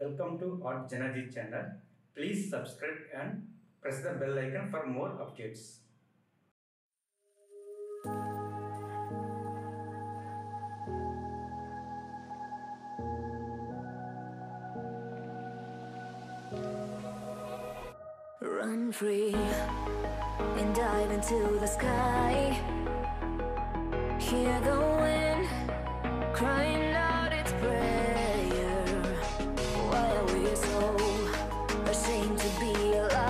Welcome to Art JanaG channel. Please subscribe and press the bell icon for more updates. Run free and dive into the sky. Hear the wind crying to be alive?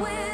will.